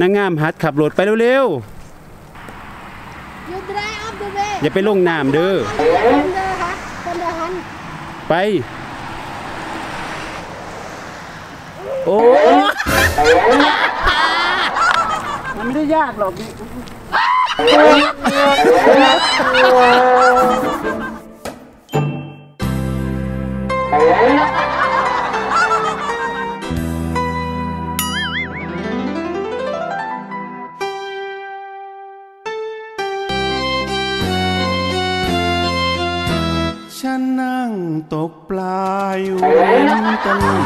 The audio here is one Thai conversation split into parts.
นางงามหัดขับรถไปเร็ว You dry off the way ๆอย่าไปลงน้ำเด้อคนเด้อฮะคนเด้อฮันไป โอ้มันไม่ได้ยากหรอก ตกปลาอยู่ริมตลิ่ง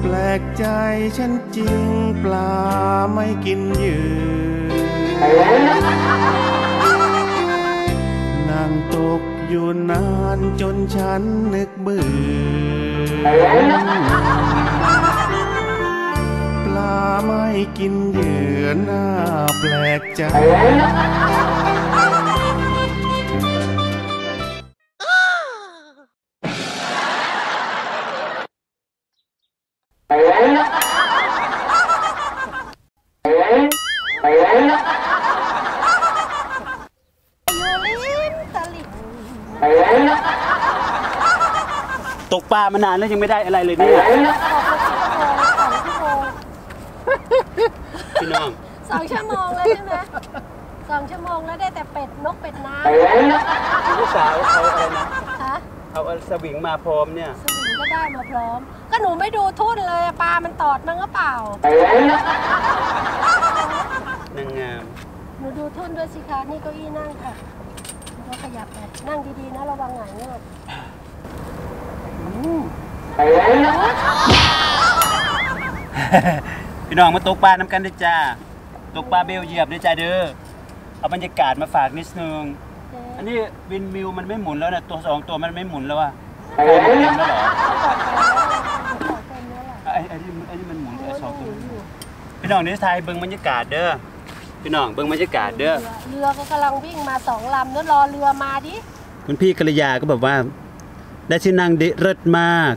แปลกใจฉันจริงปลาไม่กินเหยื่อนั่งตกอยู่นานจนฉันนึกเบื่อปลาไม่กินเหยื่อหน้าแปลกใจ ปลามานานแล้วยังไม่ได้อะไรเลยเนี่ยออกมากี่ชั่วโมงสองชั่วโมงพี่น้องสองชั่วโมงแล้วใช่ไหมสองชั่วโมงแล้วได้แต่เป็ดนกเป็ดน้ลูกสาวเอาอะไรนะำฮะเอาสวิงมาพร้อมเนี่ยสวิงก็ได้มาพร้อม ก็หนูไม่ดูทุ่นเลยปลามันตอดมั้งก็เปล่านางงามหนูดูทุ่นด้วยสิคะนี่เก้าอี้นั่งค่ะหนูก็ขยับไปนั่งดีๆนะระวังหงายเงือก พี่น้องมาตกปลาน้ำกันด้วยจ้า ตกปลาเบลเหยียบด้วยจ้าเด้อ เอาบรรยากาศมาฝากนิดนึง อันนี้วินมิวมันไม่หมุนแล้วนะตัวสองตัวมันไม่หมุนแล้วอะโฟมมันเต็มแล้วเหรอขอเป็นเนื้อแหละไอ้ไอ้นี่ไอ้นี่มันหมุนไอ้สองตัวพี่น้องนี่ทายเบิ่งบรรยากาศเด้อ พี่น้องเบิ่งบรรยากาศเด้อ เรือก็กำลังวิ่งมาสองลำนู้นรอเรือมาดิ คุณพี่กัลยาก็แบบว่า ได้ที่นั่งดิเลิศมาก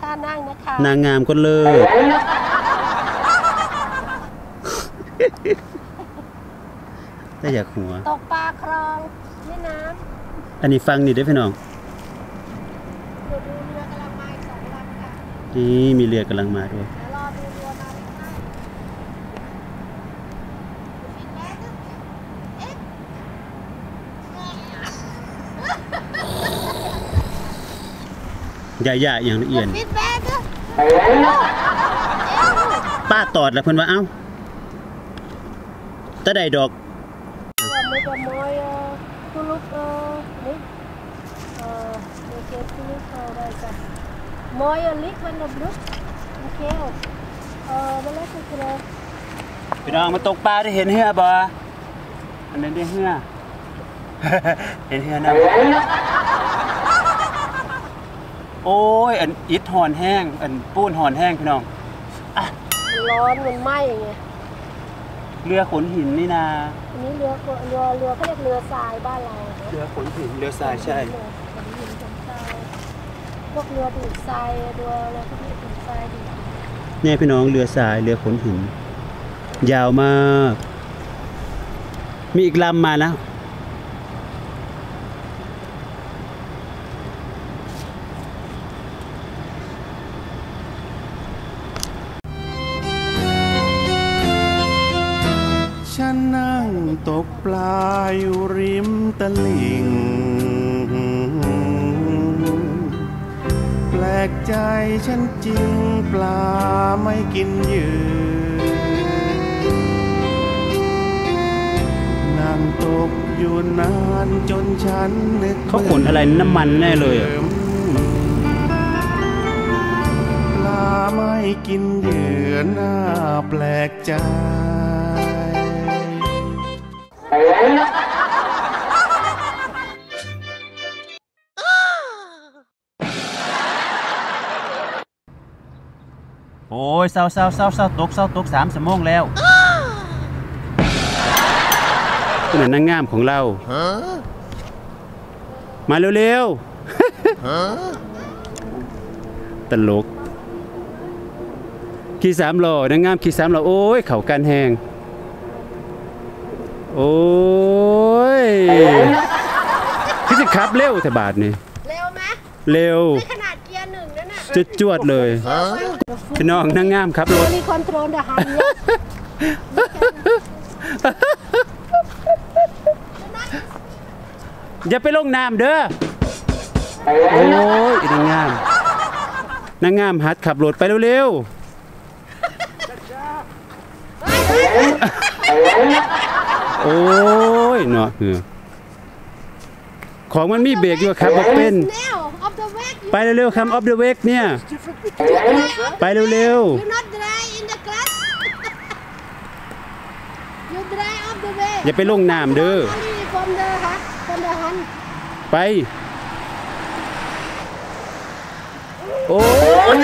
ท่านั่งนะคะนางงามก็เลิศแต่อยากหัว ตกปลาคลองแม่น้อันนี้ฟังนี่เด้อพี่น้องำเดี๋ยวดูเรือกำลังมาอีกสองลำค่ะนี่มีเรือกำลังมาด้วย เดี๋ยวรอดูเรือมาใกล้ๆปิดแม่ก็เอ๊ะ ใหญ่ๆอย่างละเอียดปิดแม่ก็ป้าตอดแล้วเพิ่นว่าเอ้าตะใดดอกว่าไม่ก็มอยเอ่อตุลุกเออนี่เออเดี๋ยวเก็บตุลุกเอาได้จ้ะมอยเอ่อลิกมันดับลุกโอเคเออมาแล้วสิครับพี่น้องมาตกปลาได้เห็นเหือบ่อันนั้นได้เหือเห็นเหือนะ โอ้ยอันอิดหอนแห้ง อันปูนหอนแห้งพี่น้องร้อนมันไหม้ไงเรือขนหินนี่นาอันนี้เรือเรือเรือเขาเรียกเรือทรายบ้านเราเรือขนหินเรือทรายใช่เรือขนหินขนทรายพวกเรือดูดทรายเรืออะไรพวกนี้ดูดทรายดูดเนี่ยพี่น้องเรือทรายเรือขนหิน ยาวมาก มีอีกลำมาแล้ ปลาอยู่ริมตลิ่ง แปลกใจฉันจริงปลาไม่กินเหยื่อนั่งตกอยู่นานจนฉันนึกเขาขนอะไรน้ำมันแน่เลยอะปลาไม่กินเหยื่อหน้าแปลกใจ ยเศร้าเศร้าเศร้าเศร้าตกเศร้าตกสามสมงแล้วคุณนางงามของเรา มาเร็วๆตลกขี่สามล้อนางงามขี่สามล้อโอ้ยเขากันแหงโอ้ยคือจะขับเร็วแต่บาทนี่เร็วไหมเร็วในขนาดเกียร์หนึ่งนั่นน่ะจุดจวดๆเลย พี่น้องนางงามขับรถมีคอนโทรลเดอะฮันเนี่ยอย่าไปลงน้ำเด้อ โอ้ยอีนางงามนางงามหัดขับรถไปเร็วๆ โอ้ยเนาะเออของมันมีเบรกอยู่ครับบอกเป็น แนว of the wake ไปเร็วๆคำออฟเดอะเวกเนี่ย ไปเร็ว you not dry in the class you dry of the way ๆอย่าไปลงน้ำเด้อ only from the ฮะ from the hun ไป โอ้ย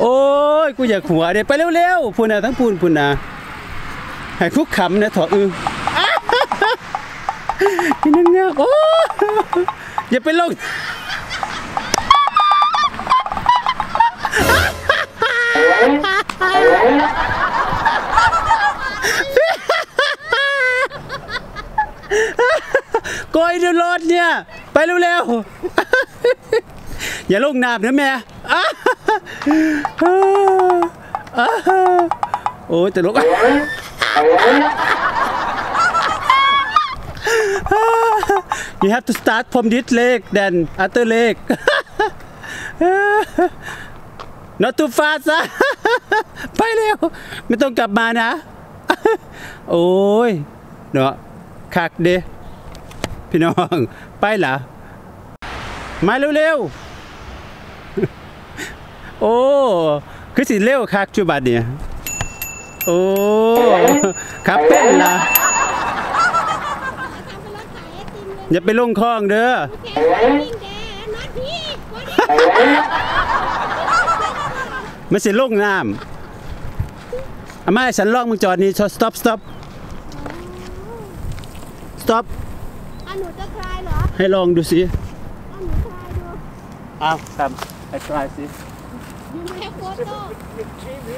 โอ้ย กูอยากหัวเดี๋ยวไปเร็วๆพูนนะทั้งพูนพูนนะ ให้คุกขำนะถออือกินนังเงาโอ้ยอย่าไปลงกอยเดือดรถเนี่ย ไปเร็วๆ อย่าลงน้ำนะแม่โอ้ยจะลง You have to start from this leg then other leg Not too fast อะไปเร็ว ไม่ต้องกลับมานะ โอ้ย เนาะคักเด้พี่น้อง ไปเหรอ มาเร็วๆ โอ้ คือสิเร็วคักจุบัดเนี่ย โอ้ขับเป็นล่ะอย่าไปลงคลองเด้อมันสิลงน้ำอามาให้ฉันลองมึงจอดนี่ stop stop stop อะหนูจะคลายเหรอ ให้ลองดูสิอะหนูคลายดู อ้าวครับให้ try สิ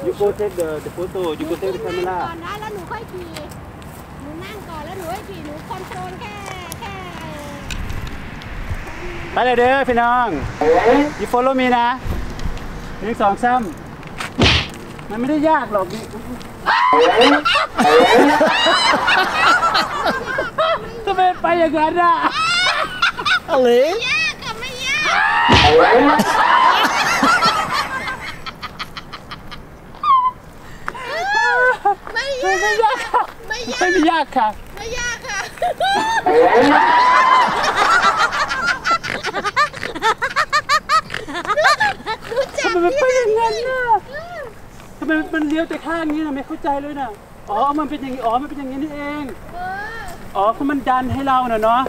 you go take the the photo you go take the นั่ง camera ก่อนนะแล้วหนูค่อยขี่หนูนั่งก่อนแล้วหนูค่อยขี่หนูคอนโทรลแค่แค่ไปเลยเด้อพี่น้อง you follow me นะหนึ่งสองสามมันไม่ได้ยากหรอกทำไมไปอย่างนั้นอะอะไรยากกับไม่ยาก ไม่ยากไม่ยากค่ะ ไม่ยากไม่ยากค่ะ ไม่ยากค่ะรู้จัทำกไมมันไปอย่างนั้นน่ะทำไมมันเลี้ยวแต่ข้างนี้นะไม่เข้าใจเลยน่ะ อ๋อ มันเป็นอย่างนี้ อ๋อ มันเป็นอย่างนี้นี่เองเอออ๋อเพราะมันดันให้เราน่ะเนาะ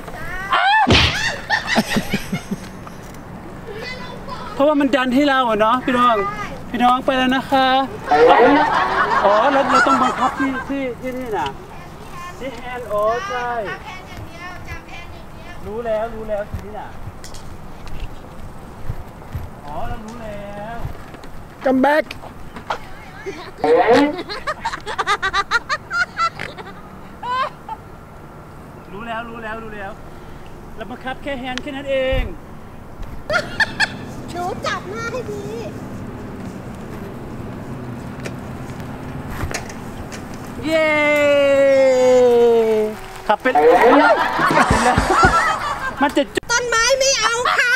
เพราะว่ามันดันให้เราอะเนาะพี่น้อง พี่น้องไปแล้วนะคะอ๋อเราเราต้องบังคับที่ที่ที่นี่น่ะที่แฮนด์โอ้ใช่แพนอย่างเดียวจับแพนอย่างเดียวรู้แล้วรู้แล้วทีนี้น่ะอ๋อเรารู้แล้ว come back รู้แล้วรู้แล้วรู้แล้วเราบังคับแค่แฮนด์แค่นั้นเองหนูจับหน้าให้ดี เย้ขับเป็นเป็นแล้วมันจะจุต้นไม้ไม่เอาค่ะ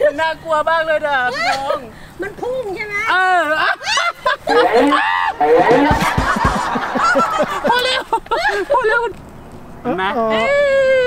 มันน่ากลัวมากเลยนะพี่น้องมันพุ่งใช่ไหมเออพอเร็วพอเร็วเห็นไหมเอ้ย